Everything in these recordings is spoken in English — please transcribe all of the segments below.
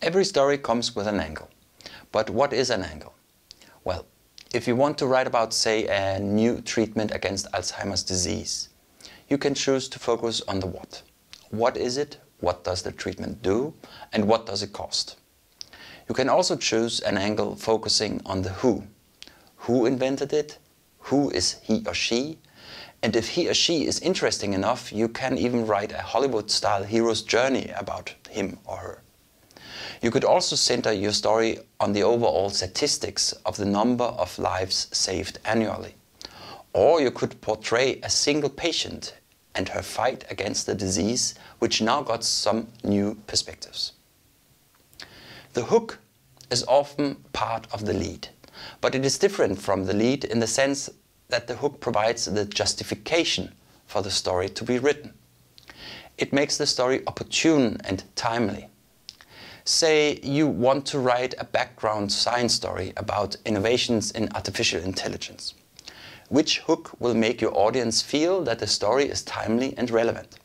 Every story comes with an angle. But what is an angle? Well, if you want to write about, say, a new treatment against Alzheimer's disease, you can choose to focus on the what. What is it? What does the treatment do? And what does it cost? You can also choose an angle focusing on the who. Who invented it? Who is he or she? And if he or she is interesting enough, you can even write a Hollywood-style hero's journey about him or her. You could also center your story on the overall statistics of the number of lives saved annually. Or you could portray a single patient and her fight against the disease, which now got some new perspectives. The hook is often part of the lead, but it is different from the lead in the sense that the hook provides the justification for the story to be written. It makes the story opportune and timely. Say you want to write a background science story about innovations in artificial intelligence. Which hook will make your audience feel that the story is timely and relevant?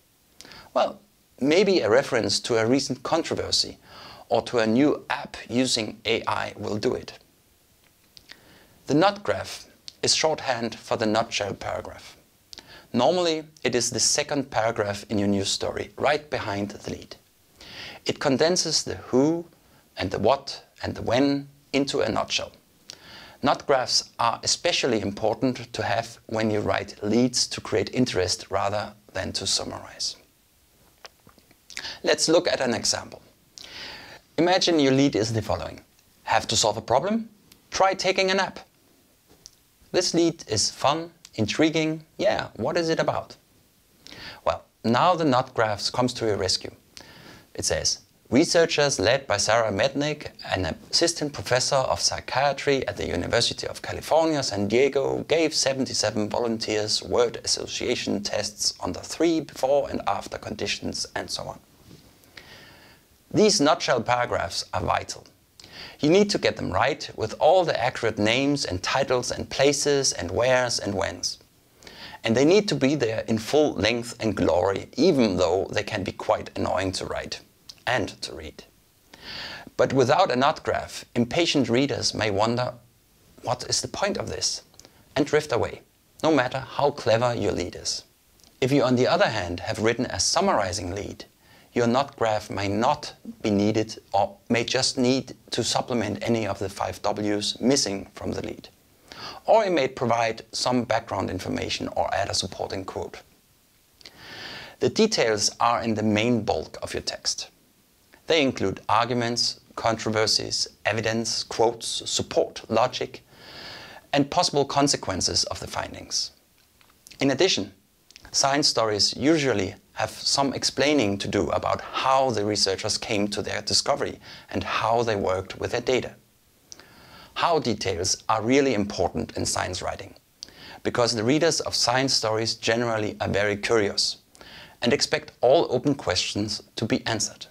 Well, maybe a reference to a recent controversy or to a new app using AI will do it. The nut graph is shorthand for the nutshell paragraph. Normally, it is the second paragraph in your news story, right behind the lead. It condenses the who and the what and the when into a nutshell. Nut graphs are especially important to have when you write leads to create interest rather than to summarize. Let's look at an example. Imagine your lead is the following. Have to solve a problem? Try taking a nap. This lead is fun, intriguing. Yeah, what is it about? Well, now the nut graphs comes to your rescue. It says, researchers led by Sarah Mednick, an assistant professor of psychiatry at the University of California, San Diego, gave 77 volunteers word association tests under three before and after conditions and so on. These nutshell paragraphs are vital. You need to get them right with all the accurate names and titles and places and wheres and whens. And they need to be there in full length and glory, even though they can be quite annoying to write and to read. But without a nut graph, impatient readers may wonder, what is the point of this? And drift away, no matter how clever your lead is. If you, on the other hand, have written a summarizing lead, your nut graph may not be needed or may just need to supplement any of the five W's missing from the lead. Or it may provide some background information or add a supporting quote. The details are in the main bulk of your text. They include arguments, controversies, evidence, quotes, support, logic, and possible consequences of the findings. In addition, science stories usually have some explaining to do about how the researchers came to their discovery and how they worked with their data. How details are really important in science writing, because the readers of science stories generally are very curious and expect all open questions to be answered.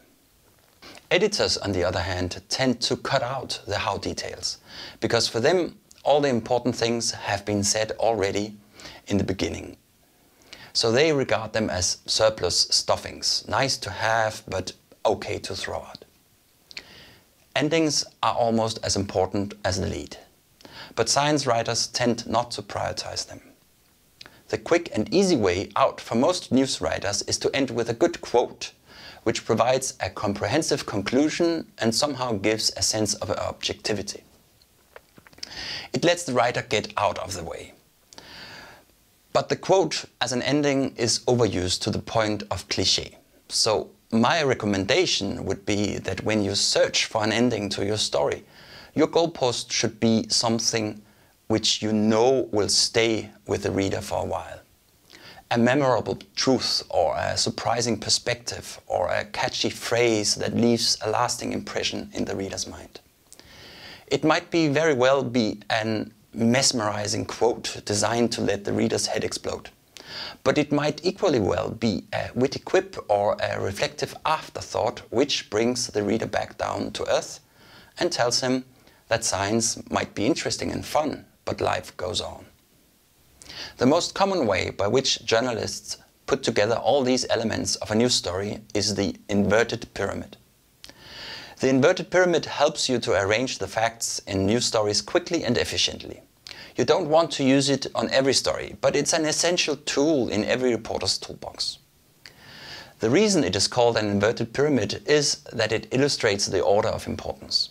Editors, on the other hand, tend to cut out the how details, because for them all the important things have been said already in the beginning so they regard them as surplus stuffings, nice to have but okay to throw out. Endings are almost as important as the lead, but science writers tend not to prioritize them. The quick and easy way out for most news writers is to end with a good quote, which provides a comprehensive conclusion and somehow gives a sense of objectivity. It lets the writer get out of the way. But the quote as an ending is overused to the point of cliché. So my recommendation would be that when you search for an ending to your story, your goalpost should be something which you know will stay with the reader for a while. A memorable truth or a surprising perspective or a catchy phrase that leaves a lasting impression in the reader's mind. It might be very well be an mesmerizing quote designed to let the reader's head explode. But it might equally well be a witty quip or a reflective afterthought which brings the reader back down to earth and tells him that science might be interesting and fun, but life goes on. The most common way by which journalists put together all these elements of a news story is the inverted pyramid. The inverted pyramid helps you to arrange the facts in news stories quickly and efficiently. You don't want to use it on every story, but it's an essential tool in every reporter's toolbox. The reason it is called an inverted pyramid is that it illustrates the order of importance.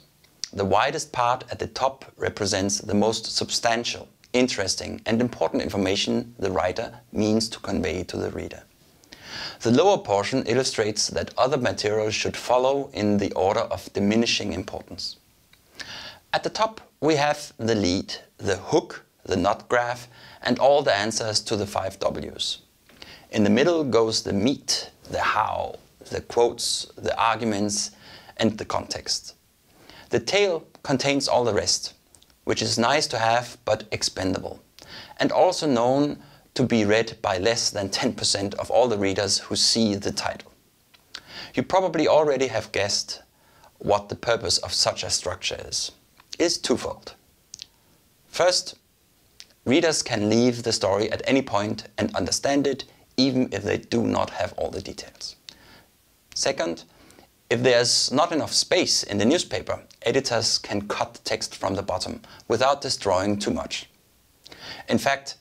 The widest part at the top represents the most substantial, interesting and important information the writer means to convey to the reader. The lower portion illustrates that other materials should follow in the order of diminishing importance. At the top we have the lead, the hook, the nut graph and all the answers to the five W's. In the middle goes the meat, the how, the quotes, the arguments and the context. The tail contains all the rest, which is nice to have but expendable, and also known to be read by less than 10% of all the readers who see the title. You probably already have guessed what the purpose of such a structure is. It is twofold. First, readers can leave the story at any point and understand it even if they do not have all the details. Second, if there's not enough space in the newspaper, editors can cut text from the bottom without destroying too much. In fact,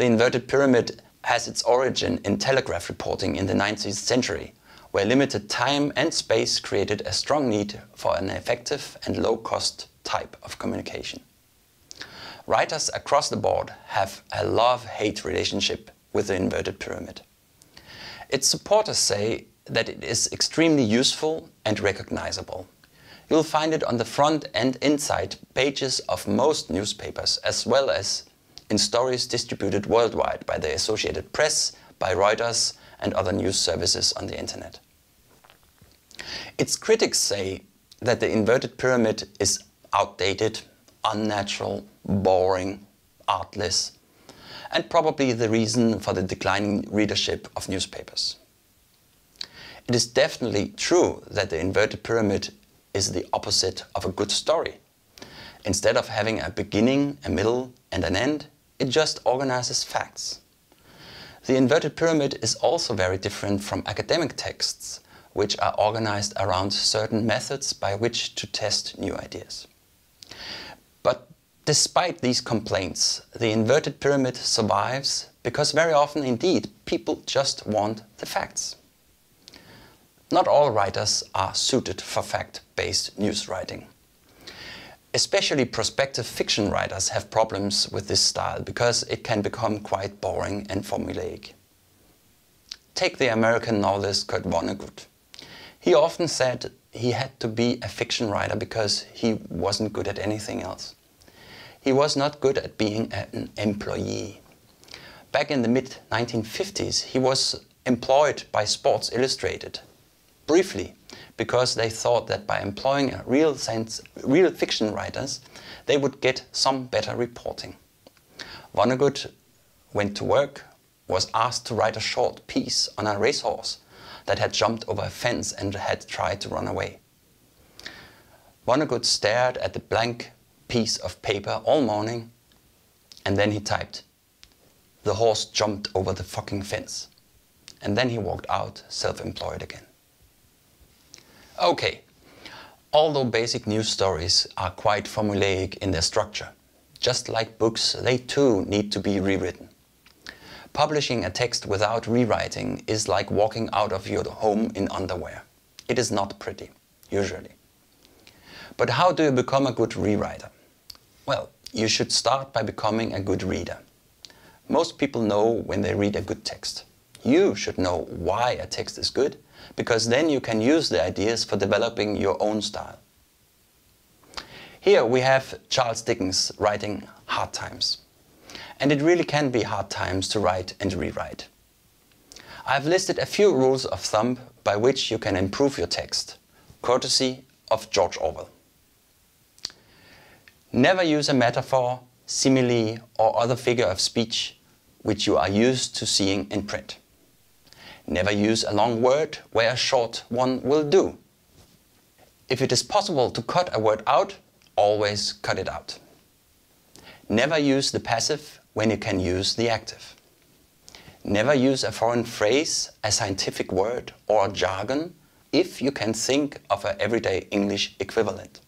the inverted pyramid has its origin in telegraph reporting in the 19th century, where limited time and space created a strong need for an effective and low-cost type of communication. Writers across the board have a love-hate relationship with the inverted pyramid. Its supporters say that it is extremely useful and recognizable. You'll find it on the front and inside pages of most newspapers, as well as in stories distributed worldwide by the Associated Press, by Reuters and other news services on the internet. Its critics say that the inverted pyramid is outdated, unnatural, boring, artless, and probably the reason for the declining readership of newspapers. It is definitely true that the inverted pyramid is the opposite of a good story. Instead of having a beginning, a middle and an end, it just organizes facts. The inverted pyramid is also very different from academic texts, which are organized around certain methods by which to test new ideas. But despite these complaints, the inverted pyramid survives because very often indeed people just want the facts. Not all writers are suited for fact-based news writing. Especially prospective fiction writers have problems with this style because it can become quite boring and formulaic. Take the American novelist Kurt Vonnegut. He often said he had to be a fiction writer because he wasn't good at anything else. He was not good at being an employee. Back in the mid-1950s, he was employed by Sports Illustrated, briefly, because they thought that by employing real, sense, real fiction writers, they would get some better reporting. Vonnegut went to work, was asked to write a short piece on a racehorse that had jumped over a fence and had tried to run away. Vonnegut stared at the blank piece of paper all morning and then he typed, the horse jumped over the fucking fence. And then he walked out self-employed again. Okay, although basic news stories are quite formulaic in their structure, just like books, they too need to be rewritten. Publishing a text without rewriting is like walking out of your home in underwear. It is not pretty, usually. But how do you become a good rewriter? Well, you should start by becoming a good reader. Most people know when they read a good text. You should know why a text is good because then you can use the ideas for developing your own style. Here we have Charles Dickens writing Hard Times. And it really can be hard times to write and rewrite. I've listed a few rules of thumb by which you can improve your text, courtesy of George Orwell. Never use a metaphor, simile or other figure of speech which you are used to seeing in print. Never use a long word where a short one will do. If it is possible to cut a word out, always cut it out. Never use the passive when you can use the active. Never use a foreign phrase, a scientific word or jargon if you can think of an everyday English equivalent.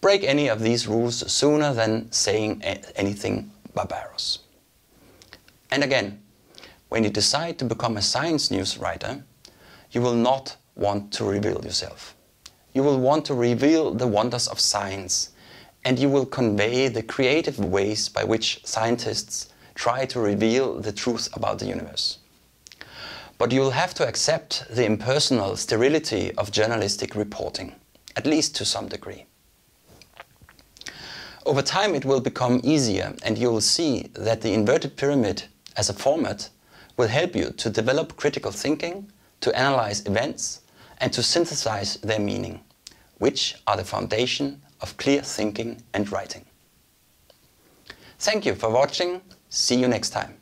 Break any of these rules sooner than saying anything barbarous. And again, when you decide to become a science news writer, you will not want to reveal yourself. You will want to reveal the wonders of science and you will convey the creative ways by which scientists try to reveal the truth about the universe. But you will have to accept the impersonal sterility of journalistic reporting, at least to some degree. Over time it will become easier and you will see that the inverted pyramid as a format will help you to develop critical thinking, to analyze events and to synthesize their meaning, which are the foundation of clear thinking and writing. Thank you for watching. See you next time.